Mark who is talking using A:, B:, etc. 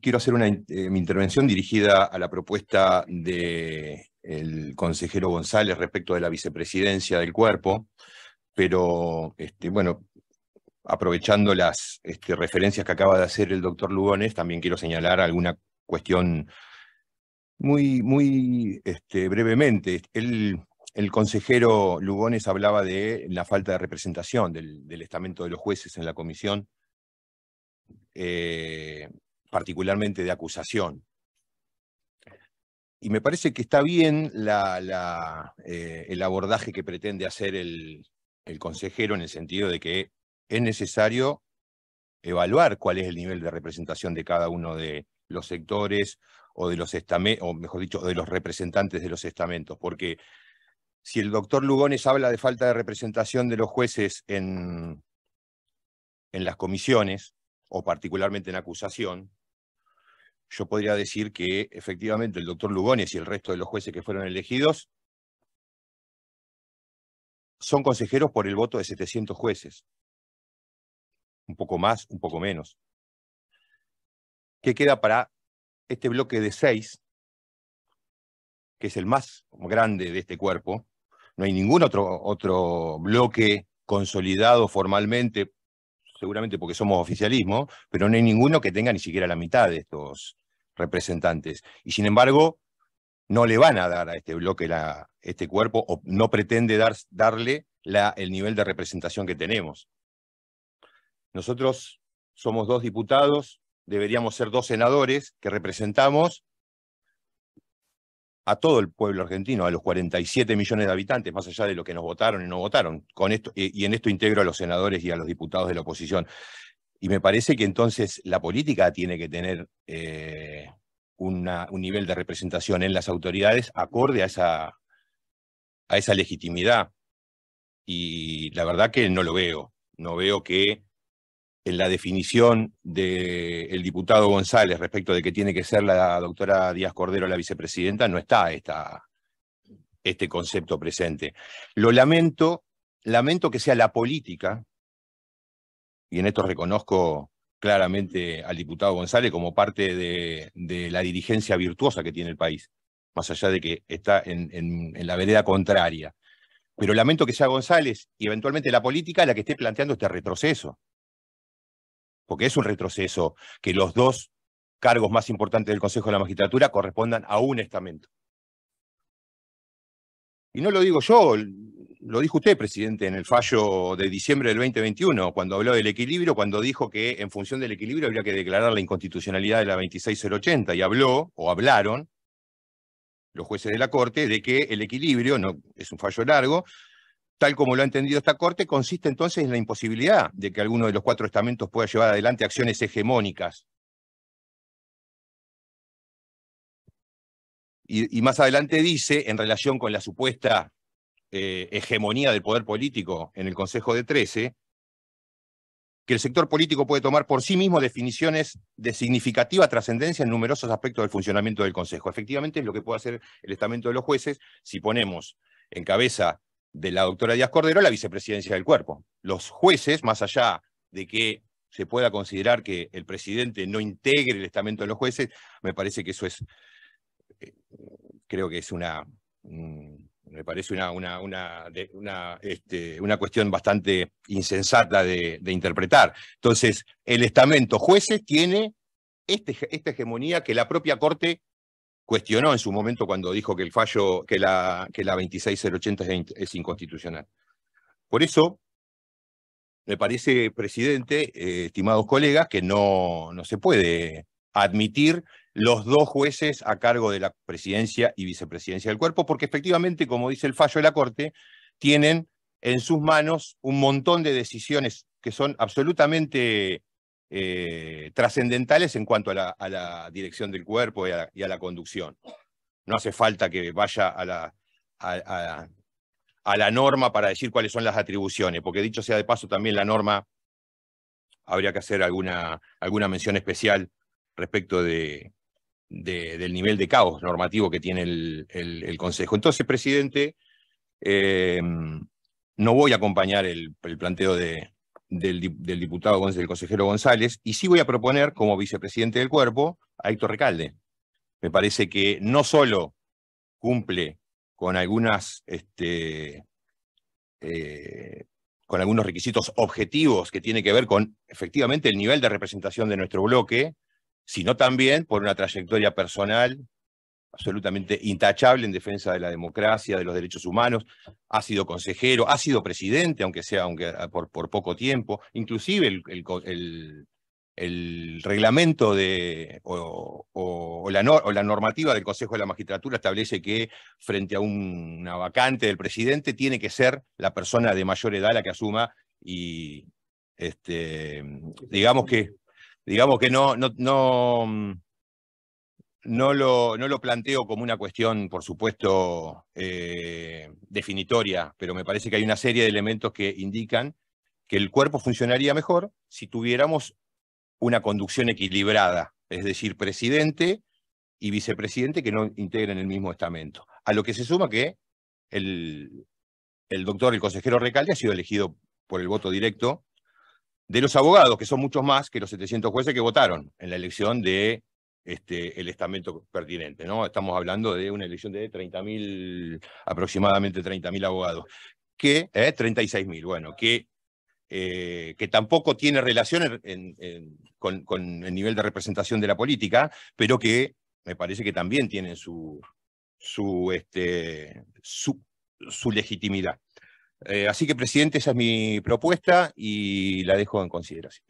A: quiero hacer una, eh, mi intervención dirigida a la propuesta del consejero González respecto de la vicepresidencia del cuerpo, pero este, bueno, aprovechando las este, referencias que acaba de hacer el doctor Lugones, también quiero señalar alguna cuestión muy, este, brevemente. El, el consejero Lugones hablaba de la falta de representación del, estamento de los jueces en la comisión, eh, particularmente de acusación. Y me parece que está bien eh, el abordaje que pretende hacer el, consejero en el sentido de que es necesario evaluar cuál es el nivel de representación de cada uno de los sectores o de los estamentos, o mejor dicho, de los representantes de los estamentos, porque si el doctor Lugones habla de falta de representación de los jueces en, en las comisiones, o particularmente en acusación, yo podría decir que efectivamente el doctor Lugones y el resto de los jueces que fueron elegidos son consejeros por el voto de 700 jueces. Un poco más, un poco menos. ¿Qué queda para este bloque de seis, que es el más grande de este cuerpo? No hay ningún otro, otro bloque consolidado formalmente, seguramente porque somos oficialismo, pero no hay ninguno que tenga ni siquiera la mitad de estos representantes. Y sin embargo, no le van a dar a este bloque la, este cuerpo o no pretende dar, darle la, el nivel de representación que tenemos. Nosotros somos dos diputados, deberíamos ser dos senadores que representamos a todo el pueblo argentino, a los 47 millones de habitantes, más allá de lo que nos votaron y no votaron. Con esto, y, en esto integro a los senadores y a los diputados de la oposición. Y me parece que entonces la política tiene que tener eh, un nivel de representación en las autoridades acorde a esa, a esa legitimidad. Y la verdad que no lo veo. No veo que en la definición del diputado González respecto de que tiene que ser la doctora Díaz Cordero la vicepresidenta, no está este concepto presente. Lo lamento, lamento que sea la política, y en esto reconozco claramente al diputado González como parte de, la dirigencia virtuosa que tiene el país, más allá de que está en, en, la vereda contraria. Pero lamento que sea González y eventualmente la política la que esté planteando este retroceso. Porque es un retroceso que los dos cargos más importantes del Consejo de la Magistratura correspondan a un estamento. Y no lo digo yo, lo dijo usted, presidente, en el fallo de diciembre del 2021, cuando habló del equilibrio, cuando dijo que en función del equilibrio habría que declarar la inconstitucionalidad de la 26080, y habló, o hablaron, los jueces de la Corte, de que el equilibrio, no es un fallo largo, tal como lo ha entendido esta Corte, consiste entonces en la imposibilidad de que alguno de los cuatro estamentos pueda llevar adelante acciones hegemónicas. Y, más adelante dice, en relación con la supuesta eh, hegemonía del poder político en el Consejo de Trece, que el sector político puede tomar por sí mismo definiciones de significativa trascendencia en numerosos aspectos del funcionamiento del Consejo. Efectivamente es lo que puede hacer el estamento de los jueces si ponemos en cabeza de la doctora Díaz Cordero la vicepresidencia del cuerpo. Los jueces, más allá de que se pueda considerar que el presidente no integre el estamento de los jueces, me parece que eso es, eh, creo que es una, mm, me parece una, una, una, este, una cuestión bastante insensata de, interpretar. Entonces, el estamento jueces tiene este, esta hegemonía que la propia Corte cuestionó en su momento cuando dijo que el fallo, que la, que la 26080 es, inconstitucional. Por eso, me parece, presidente, eh, estimados colegas, que no, no se puede admitir los dos jueces a cargo de la presidencia y vicepresidencia del cuerpo, porque efectivamente, como dice el fallo de la Corte, tienen en sus manos un montón de decisiones que son absolutamente eh, trascendentales en cuanto a la, dirección del cuerpo y a, la conducción. No hace falta que vaya a la, a, la norma para decir cuáles son las atribuciones, porque dicho sea de paso, también la norma habría que hacer alguna, alguna mención especial respecto de, del nivel de caos normativo que tiene el, Consejo. Entonces, presidente, eh, no voy a acompañar el planteo de, del, diputado del consejero González, y sí voy a proponer como vicepresidente del cuerpo a Héctor Recalde. Me parece que no solo cumple con algunas este, eh, con algunos requisitos objetivos que tiene que ver con efectivamente el nivel de representación de nuestro bloque, sino también por una trayectoria personal absolutamente intachable en defensa de la democracia, de los derechos humanos, ha sido consejero, ha sido presidente, aunque sea aunque, ah, por, poco tiempo, inclusive el, el, reglamento de, o, la normativa del Consejo de la Magistratura establece que frente a una vacante del presidente tiene que ser la persona de mayor edad la que asuma y este, digamos que, digamos que no, no, lo, no lo planteo como una cuestión, por supuesto, eh, definitoria, pero me parece que hay una serie de elementos que indican que el cuerpo funcionaría mejor si tuviéramos una conducción equilibrada, es decir, presidente y vicepresidente que no integren el mismo estamento. A lo que se suma que el, el doctor, el consejero Recalde, ha sido elegido por el voto directo de los abogados, que son muchos más que los 700 jueces que votaron en la elección de este, el estamento pertinente. ¿no? Estamos hablando de una elección de 30.000, aproximadamente 30.000 abogados, que, eh, 36.000, bueno, que eh, que tampoco tiene relación con, el nivel de representación de la política, pero que me parece que también tiene su, su, este, su, legitimidad. Eh, así que, presidente, esa es mi propuesta y la dejo en consideración.